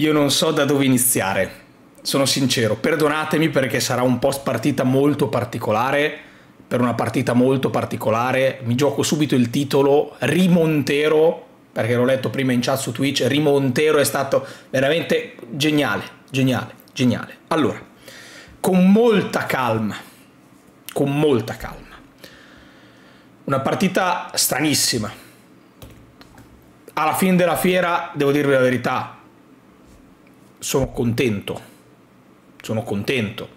Io non so da dove iniziare, sono sincero, perdonatemi perché sarà un post partita molto particolare, per una partita molto particolare, mi gioco subito il titolo Rimontero, perché l'ho letto prima in chat su Twitch, Rimontero è stato veramente geniale, geniale, geniale. Allora, con molta calma, con molta calma, una partita stranissima. Alla fine della fiera, devo dirvi la verità, sono contento. Sono contento.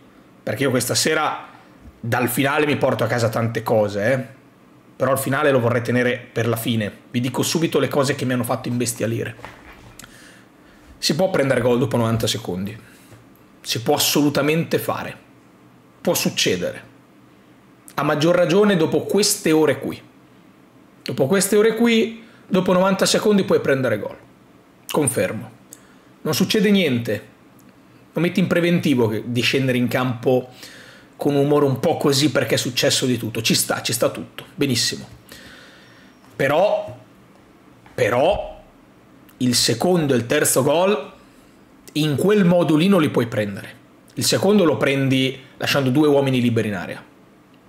Perché io questa sera dal finale mi porto a casa tante cose, eh? Però il finale lo vorrei tenere per la fine. Vi dico subito le cose che mi hanno fatto imbestialire. Si può prendere gol dopo 90 secondi. Si può assolutamente fare. Può succedere. A maggior ragione dopo queste ore qui. Dopo queste ore qui, dopo 90 secondi puoi prendere gol. Confermo non succede niente. Lo metti in preventivo di scendere in campo con un umore un po' così perché è successo di tutto. Ci sta, ci sta tutto. Benissimo. Però, però, il secondo e il terzo gol in quel modo lì non li puoi prendere. Il secondo lo prendi lasciando due uomini liberi in area.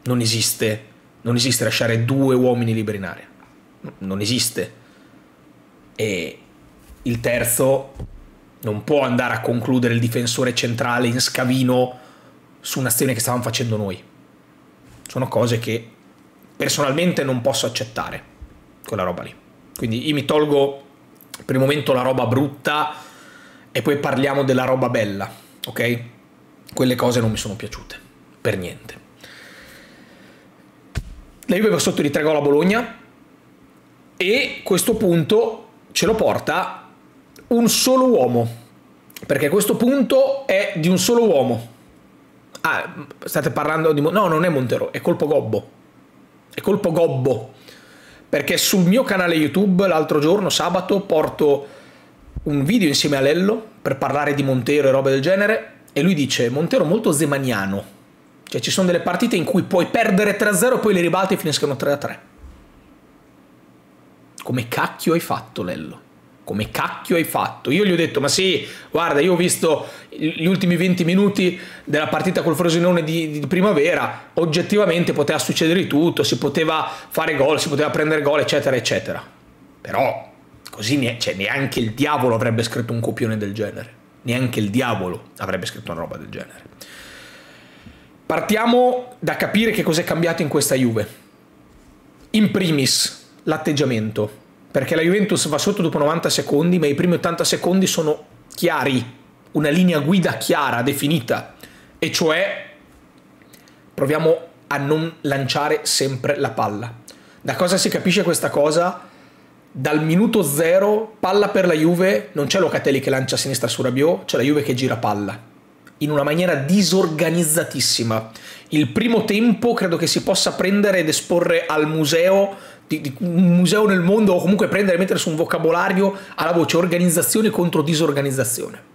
Non esiste, non esiste lasciare due uomini liberi in area. Non esiste. E il terzo non può andare a concludere il difensore centrale in scavino su un'azione che stavamo facendo noi. Sono cose che personalmente non posso accettare, quella roba lì. Quindi io mi tolgo per il momento la roba brutta e poi parliamo della roba bella, ok? Quelle cose non mi sono piaciute, per niente. La Juve va sotto di 3 gol a Bologna e questo punto ce lo porta un solo uomo, perché questo punto è di un solo uomo. Ah, state parlando di... No, non è Montero, è colpo Gobbo. È colpo Gobbo. Perché sul mio canale YouTube l'altro giorno, sabato, porto un video insieme a Lello per parlare di Montero e robe del genere e lui dice Montero molto zemaniano. Cioè ci sono delle partite in cui puoi perdere 3-0 e poi le ribalti finiscono 3-3. Come cacchio hai fatto Lello? Come cacchio hai fatto? Io gli ho detto, ma sì, guarda, io ho visto gli ultimi 20 minuti della partita col Frosinone di, di primavera, oggettivamente poteva succedere tutto, si poteva fare gol, si poteva prendere gol, eccetera, eccetera. Però così ne, cioè, neanche il diavolo avrebbe scritto un copione del genere. Neanche il diavolo avrebbe scritto una roba del genere. Partiamo da capire che cos'è cambiato in questa Juve. In primis, l'atteggiamento perché la Juventus va sotto dopo 90 secondi, ma i primi 80 secondi sono chiari, una linea guida chiara, definita, e cioè proviamo a non lanciare sempre la palla. Da cosa si capisce questa cosa? Dal minuto zero, palla per la Juve, non c'è Locatelli che lancia a sinistra su Rabiot, c'è la Juve che gira palla. In una maniera disorganizzatissima. Il primo tempo credo che si possa prendere ed esporre al museo di, di, un museo nel mondo o comunque prendere e mettere su un vocabolario alla voce organizzazione contro disorganizzazione.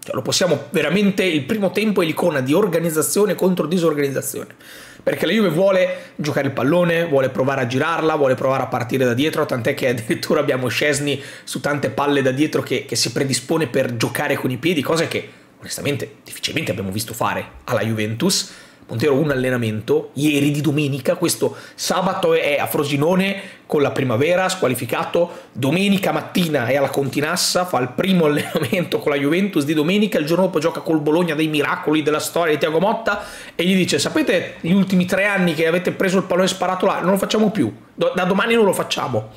Cioè, lo possiamo veramente, il primo tempo è l'icona di organizzazione contro disorganizzazione. Perché la Juve vuole giocare il pallone, vuole provare a girarla, vuole provare a partire da dietro, tant'è che addirittura abbiamo Scesni su tante palle da dietro che, che si predispone per giocare con i piedi, cose che onestamente difficilmente abbiamo visto fare alla Juventus Montero un allenamento ieri di domenica, questo sabato è a Frosinone con la primavera, squalificato, domenica mattina è alla Continassa, fa il primo allenamento con la Juventus di domenica, il giorno dopo gioca col Bologna dei miracoli della storia di Tiago Motta e gli dice sapete gli ultimi tre anni che avete preso il pallone sparato là, non lo facciamo più, da domani non lo facciamo.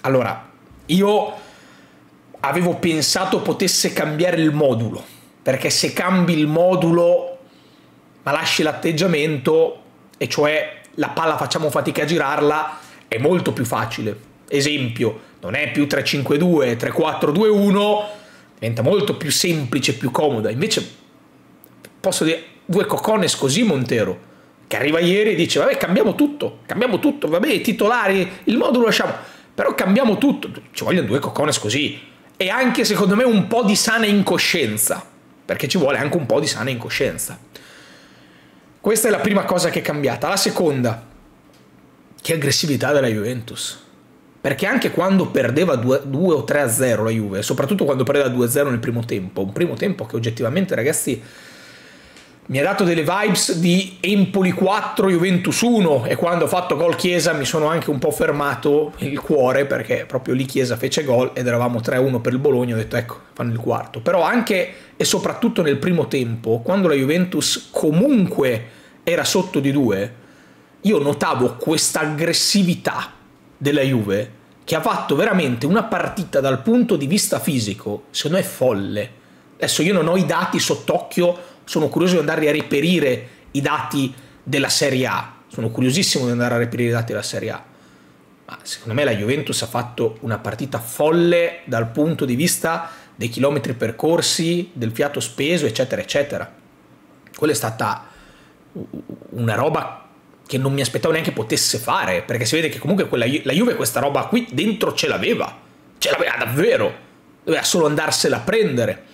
Allora, io avevo pensato potesse cambiare il modulo perché se cambi il modulo ma lasci l'atteggiamento, e cioè la palla facciamo fatica a girarla, è molto più facile. Esempio, non è più 3-5-2, 3-4-2-1, diventa molto più semplice, più comoda. Invece posso dire due cocones così Montero, che arriva ieri e dice vabbè cambiamo tutto, cambiamo tutto, vabbè i titolari, il modulo lasciamo, però cambiamo tutto, ci vogliono due cocones così. E anche secondo me un po' di sana incoscienza perché ci vuole anche un po' di sana incoscienza. Questa è la prima cosa che è cambiata. La seconda, che aggressività della Juventus. perché anche quando perdeva 2, 2 o 3 a 0 la Juve, soprattutto quando perdeva 2 a 0 nel primo tempo, un primo tempo che oggettivamente ragazzi mi ha dato delle vibes di Empoli 4, Juventus 1 e quando ho fatto gol Chiesa mi sono anche un po' fermato il cuore perché proprio lì Chiesa fece gol ed eravamo 3-1 per il Bologna, ho detto ecco, fanno il quarto. Però anche e soprattutto nel primo tempo, quando la Juventus comunque era sotto di 2, io notavo questa aggressività della Juve che ha fatto veramente una partita dal punto di vista fisico, secondo me folle. Adesso io non ho i dati sott'occhio sono curioso di andare a reperire i dati della Serie A. Sono curiosissimo di andare a reperire i dati della Serie A. Ma secondo me la Juventus ha fatto una partita folle dal punto di vista dei chilometri percorsi, del fiato speso, eccetera, eccetera. Quella è stata una roba che non mi aspettavo neanche potesse fare, perché si vede che comunque quella, la Juve questa roba qui dentro ce l'aveva, ce l'aveva davvero, doveva solo andarsela a prendere.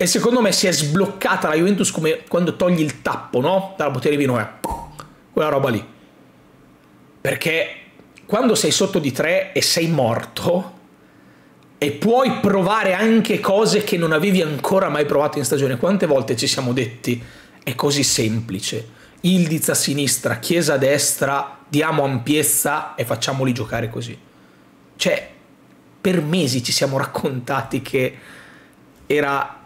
E secondo me si è sbloccata la Juventus come quando togli il tappo, no? Dalla bottiglia di vino, è quella roba lì. Perché quando sei sotto di tre e sei morto e puoi provare anche cose che non avevi ancora mai provato in stagione, quante volte ci siamo detti è così semplice. Ildiz a sinistra, Chiesa a destra, diamo ampiezza e facciamoli giocare così. Cioè, per mesi ci siamo raccontati che era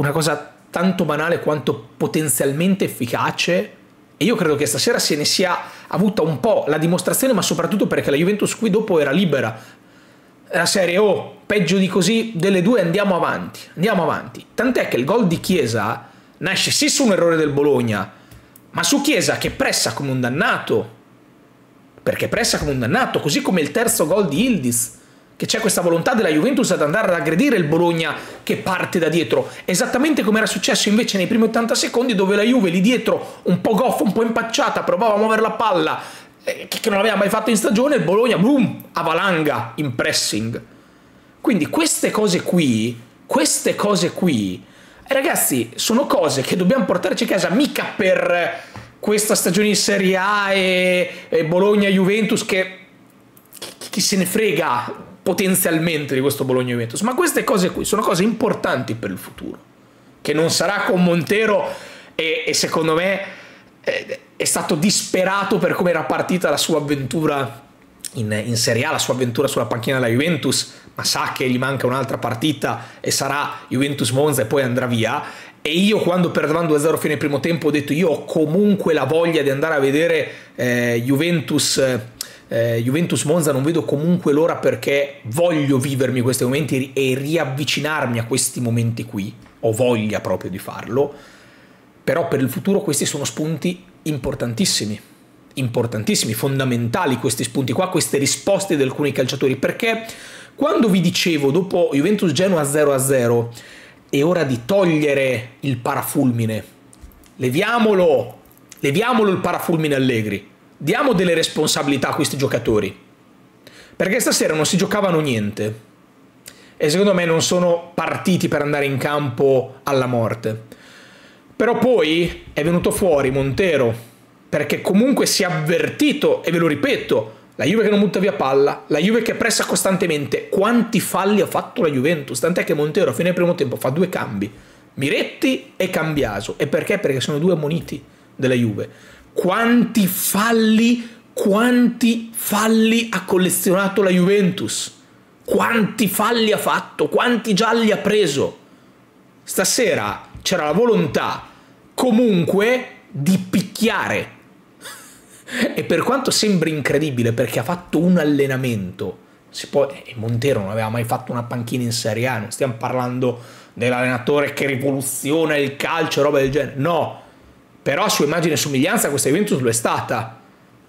una cosa tanto banale quanto potenzialmente efficace e io credo che stasera se ne sia avuta un po' la dimostrazione, ma soprattutto perché la Juventus qui dopo era libera. La serie oh, peggio di così, delle due andiamo avanti, andiamo avanti. Tant'è che il gol di Chiesa nasce sì su un errore del Bologna, ma su Chiesa che pressa come un dannato. Perché pressa come un dannato, così come il terzo gol di Ildis che c'è questa volontà della Juventus ad andare ad aggredire il Bologna che parte da dietro, esattamente come era successo invece nei primi 80 secondi dove la Juve lì dietro un po' goffa, un po' impacciata, provava a muovere la palla eh, che non aveva mai fatto in stagione, il Bologna boom, avalanga in pressing. Quindi queste cose qui, queste cose qui, eh, ragazzi, sono cose che dobbiamo portarci a casa mica per questa stagione in Serie A e, e Bologna-Juventus che chi se ne frega potenzialmente di questo Bologna Juventus, ma queste cose qui sono cose importanti per il futuro, che non sarà con Montero e, e secondo me è, è, stato disperato per come era partita la sua avventura in, in Serie A, la sua avventura sulla panchina della Juventus, ma sa che gli manca un'altra partita e sarà Juventus Monza e poi andrà via. E io quando perdevamo 2-0 fine primo tempo ho detto io ho comunque la voglia di andare a vedere eh, Juventus eh, Juventus Monza non vedo comunque l'ora perché voglio vivermi questi momenti e riavvicinarmi a questi momenti qui, ho voglia proprio di farlo, però per il futuro questi sono spunti importantissimi, importantissimi, fondamentali questi spunti qua, queste risposte di alcuni calciatori, perché quando vi dicevo dopo Juventus Genoa 0-0 è ora di togliere il parafulmine, leviamolo, leviamolo il parafulmine Allegri, diamo delle responsabilità a questi giocatori. Perché stasera non si giocavano niente. E secondo me non sono partiti per andare in campo alla morte. Però poi è venuto fuori Montero, perché comunque si è avvertito, e ve lo ripeto, la Juve che non butta via palla, la Juve che pressa costantemente. Quanti falli ha fatto la Juventus? Tant'è che Montero a fine primo tempo fa due cambi, Miretti e Cambiaso. E perché? Perché sono due ammoniti della Juve quanti falli, quanti falli ha collezionato la Juventus? Quanti falli ha fatto? Quanti gialli ha preso? Stasera c'era la volontà comunque di picchiare. e per quanto sembri incredibile perché ha fatto un allenamento, si può, e Montero non aveva mai fatto una panchina in Serie A, non stiamo parlando dell'allenatore che rivoluziona il calcio, roba del genere. No, però a sua immagine e somiglianza questa Juventus lo è stata,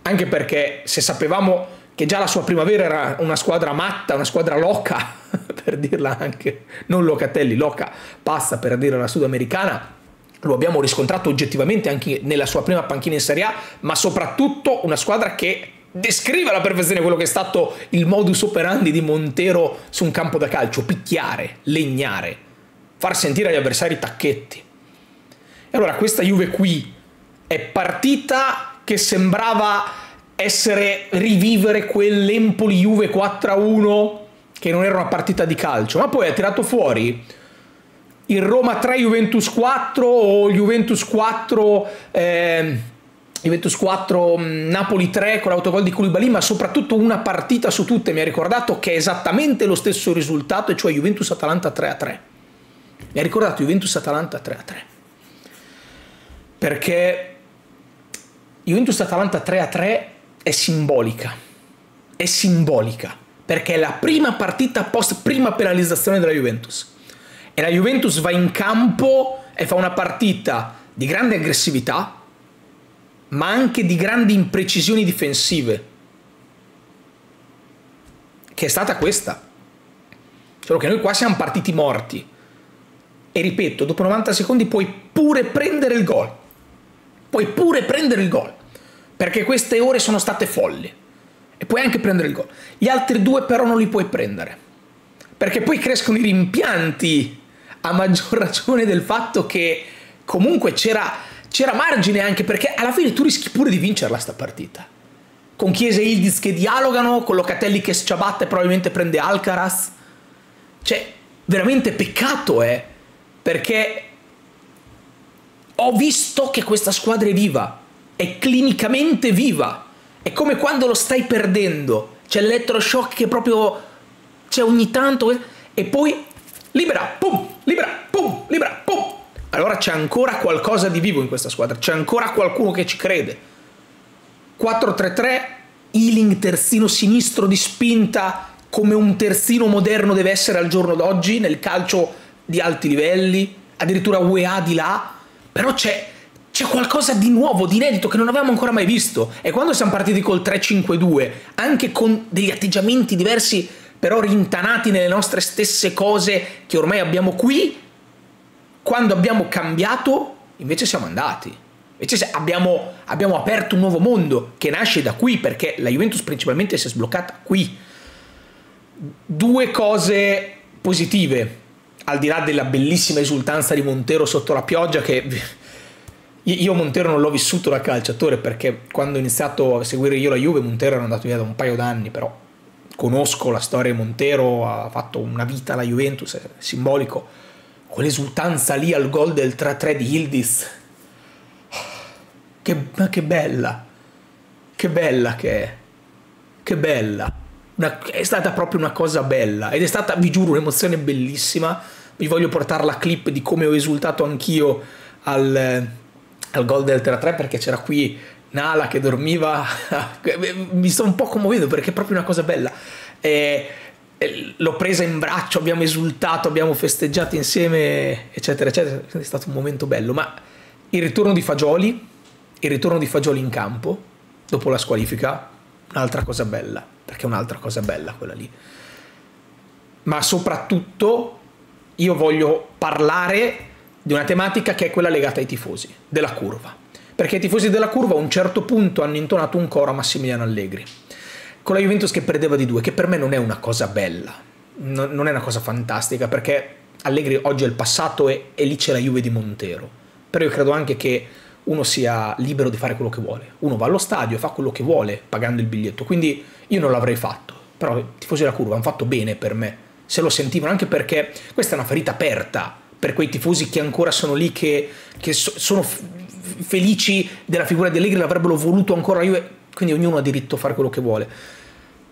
anche perché se sapevamo che già la sua primavera era una squadra matta, una squadra loca, per dirla anche, non Locatelli, loca, passa per dire la sudamericana, lo abbiamo riscontrato oggettivamente anche nella sua prima panchina in Serie A, ma soprattutto una squadra che descrive alla perfezione quello che è stato il modus operandi di Montero su un campo da calcio, picchiare, legnare, far sentire agli avversari tacchetti. Allora questa Juve qui è partita che sembrava essere rivivere quell'Empoli Juve 4-1 che non era una partita di calcio, ma poi ha tirato fuori il Roma 3 Juventus 4 o Juventus 4 eh, Juventus 4 mm, Napoli 3 con l'autogol di Koulibaly ma soprattutto una partita su tutte. Mi ha ricordato che è esattamente lo stesso risultato e cioè Juventus Atalanta 3 3 mi ha ricordato Juventus Atalanta 3 3 perché Juventus Atalanta 3 3 è simbolica è simbolica perché è la prima partita post prima penalizzazione della Juventus e la Juventus va in campo e fa una partita di grande aggressività, ma anche di grandi imprecisioni difensive, che è stata questa. Solo che noi qua siamo partiti morti. E ripeto, dopo 90 secondi puoi pure prendere il gol. Puoi pure prendere il gol. Perché queste ore sono state folli. E puoi anche prendere il gol. Gli altri due però non li puoi prendere. Perché poi crescono i rimpianti a maggior ragione del fatto che comunque c'era, margine anche perché alla fine tu rischi pure di vincerla sta partita. Con Chiesa e Ildiz che dialogano, con Locatelli che sciabatta e probabilmente prende Alcaraz. Cioè, veramente peccato, eh, perché ho visto che questa squadra è viva, è clinicamente viva. È come quando lo stai perdendo, c'è l'elettroshock che proprio c'è ogni tanto e poi libera, pum, libera, pum, libera, pum. Allora c'è ancora qualcosa di vivo in questa squadra, c'è ancora qualcuno che ci crede. 4-3-3, Ealing terzino sinistro di spinta come un terzino moderno deve essere al giorno d'oggi nel calcio di alti livelli, addirittura UEA di là, però c'è, c'è qualcosa di nuovo, di inedito che non avevamo ancora mai visto. E quando siamo partiti col 3-5-2, anche con degli atteggiamenti diversi però rintanati nelle nostre stesse cose che ormai abbiamo qui, quando abbiamo cambiato, invece siamo andati. Invece abbiamo, abbiamo aperto un nuovo mondo che nasce da qui, perché la Juventus principalmente si è sbloccata qui. Due cose positive, al di là della bellissima esultanza di Montero sotto la pioggia che io Montero non l'ho vissuto da calciatore perché quando ho iniziato a seguire io la Juve Montero era andato via da un paio d'anni però conosco la storia di Montero, ha fatto una vita alla Juventus, è simbolico. Quell'esultanza lì al gol del 3-3 di Hildiz. Che, ma che bella, che bella che è, che bella. Una, è stata proprio una cosa bella ed è stata, vi giuro, un'emozione bellissima. Vi voglio portare la clip di come ho esultato anch'io al, al gol del 3-3 perché c'era qui Nala che dormiva, mi sto un po' commuovendo perché è proprio una cosa bella. E l'ho presa in braccio, abbiamo esultato, abbiamo festeggiato insieme, eccetera, eccetera. È stato un momento bello. Ma il ritorno di Fagioli, il ritorno di Fagioli in campo, dopo la squalifica, un'altra cosa bella, perché è un'altra cosa bella quella lì. Ma soprattutto io voglio parlare di una tematica che è quella legata ai tifosi, della curva perché i tifosi della curva a un certo punto hanno intonato un coro a Massimiliano Allegri, con la Juventus che perdeva di due, che per me non è una cosa bella, non è una cosa fantastica, perché Allegri oggi è il passato e, e lì c'è la Juve di Montero, però io credo anche che uno sia libero di fare quello che vuole, uno va allo stadio e fa quello che vuole pagando il biglietto, quindi io non l'avrei fatto, però i tifosi della curva hanno fatto bene per me, se lo sentivano anche perché questa è una ferita aperta per quei tifosi che ancora sono lì, che, che so, sono felici della figura di Allegri, l'avrebbero voluto ancora. Io, quindi ognuno ha diritto a fare quello che vuole.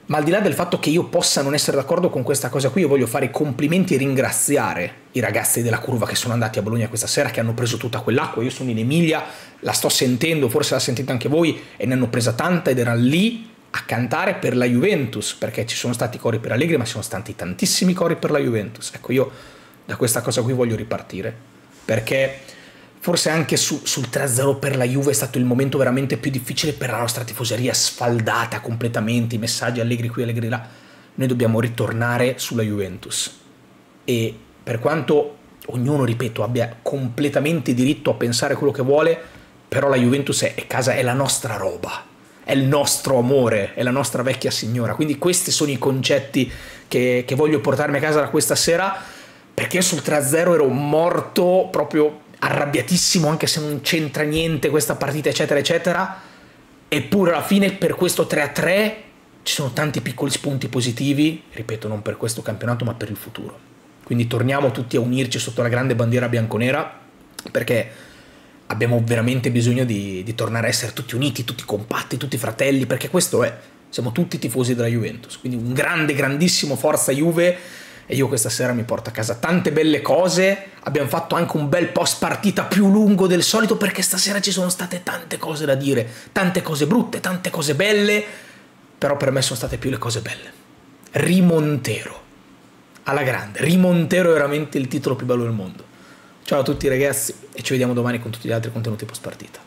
Ma al di là del fatto che io possa non essere d'accordo con questa cosa qui, io voglio fare i complimenti e ringraziare i ragazzi della curva che sono andati a Bologna questa sera, che hanno preso tutta quell'acqua. Io sono in Emilia, la sto sentendo, forse la sentite anche voi, e ne hanno presa tanta ed erano lì a cantare per la Juventus, perché ci sono stati cori per Allegri, ma ci sono stati tantissimi cori per la Juventus. Ecco, io da questa cosa qui voglio ripartire, perché forse anche su, sul 3-0 per la Juve è stato il momento veramente più difficile per la nostra tifoseria sfaldata completamente, i messaggi allegri qui, allegri là. Noi dobbiamo ritornare sulla Juventus. E per quanto ognuno, ripeto, abbia completamente diritto a pensare quello che vuole, però la Juventus è, casa, è la nostra roba, è il nostro amore, è la nostra vecchia signora. Quindi questi sono i concetti che, che voglio portarmi a casa da questa sera, perché sul 3-0 ero morto proprio arrabbiatissimo anche se non c'entra niente questa partita eccetera eccetera Eppure alla fine per questo 3-3 ci sono tanti piccoli spunti positivi, ripeto, non per questo campionato ma per il futuro. Quindi torniamo tutti a unirci sotto la grande bandiera bianconera perché abbiamo veramente bisogno di, di tornare a essere tutti uniti, tutti compatti, tutti fratelli, perché questo è, siamo tutti tifosi della Juventus. Quindi un grande, grandissimo forza Juve e io questa sera mi porto a casa tante belle cose. Abbiamo fatto anche un bel post partita più lungo del solito perché stasera ci sono state tante cose da dire, tante cose brutte, tante cose belle, però per me sono state più le cose belle. Rimontero, alla grande, Rimontero è veramente il titolo più bello del mondo. Ciao a tutti ragazzi e ci vediamo domani con tutti gli altri contenuti post partita.